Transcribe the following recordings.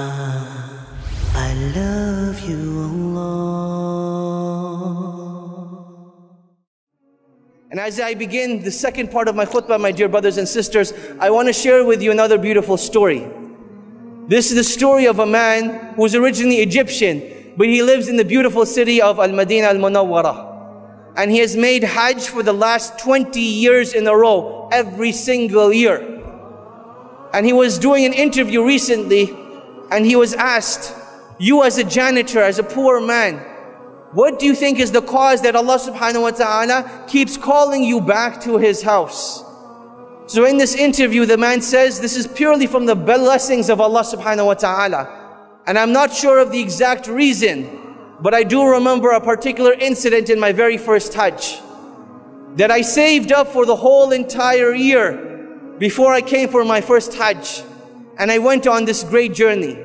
Ah, I love you, Allah. And as I begin the second part of my khutbah, my dear brothers and sisters, I want to share with you another beautiful story. This is the story of a man who was originally Egyptian, but he lives in the beautiful city of Al Madinah Al Munawwara. And he has made Hajj for the last 20 years in a row, every single year. And he was doing an interview recently, and he was asked, You as a janitor, as a poor man, what do you think is the cause that Allah subhanahu wa ta'ala keeps calling you back to His house? So in this interview, the man says, this is purely from the blessings of Allah subhanahu wa ta'ala. And I'm not sure of the exact reason, but I do remember a particular incident in my very first Hajj that I saved up for the whole entire year before I came for my first Hajj. And I went on this great journey.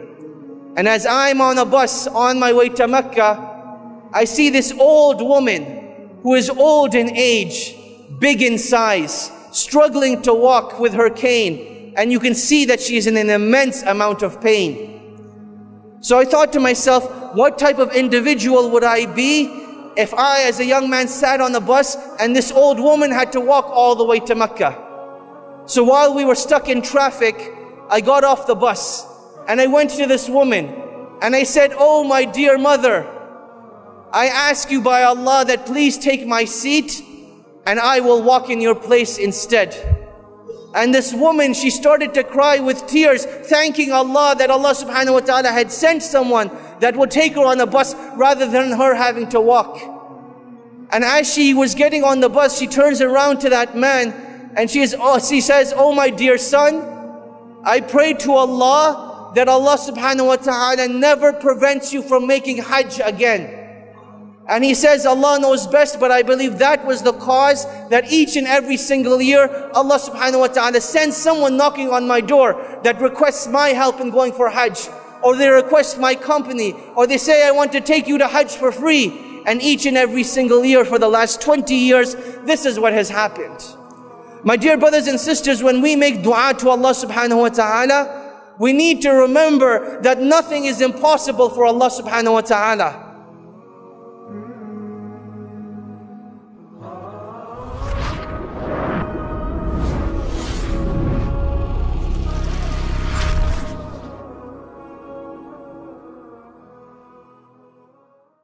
And as I'm on a bus on my way to Mecca, I see this old woman who is old in age, big in size, struggling to walk with her cane. And you can see that she is in an immense amount of pain. So I thought to myself, what type of individual would I be if I, as a young man, sat on the bus and this old woman had to walk all the way to Mecca? So while we were stuck in traffic, I got off the bus and I went to this woman and I said, Oh, my dear mother, I ask you by Allah that please take my seat and I will walk in your place instead. And this woman, she started to cry with tears, thanking Allah that Allah subhanahu wa ta'ala had sent someone that would take her on a bus rather than her having to walk. And as she was getting on the bus, she turns around to that man and she, is, oh, she says, Oh my dear son, I pray to Allah that Allah subhanahu wa ta'ala never prevents you from making Hajj again. And he says, Allah knows best, but I believe that was the cause that each and every single year, Allah subhanahu wa ta'ala sends someone knocking on my door that requests my help in going for Hajj. Or they request my company. Or they say, I want to take you to Hajj for free. And each and every single year for the last 20 years, this is what has happened. My dear brothers and sisters, when we make dua to Allah subhanahu wa ta'ala, we need to remember that nothing is impossible for Allah subhanahu wa ta'ala.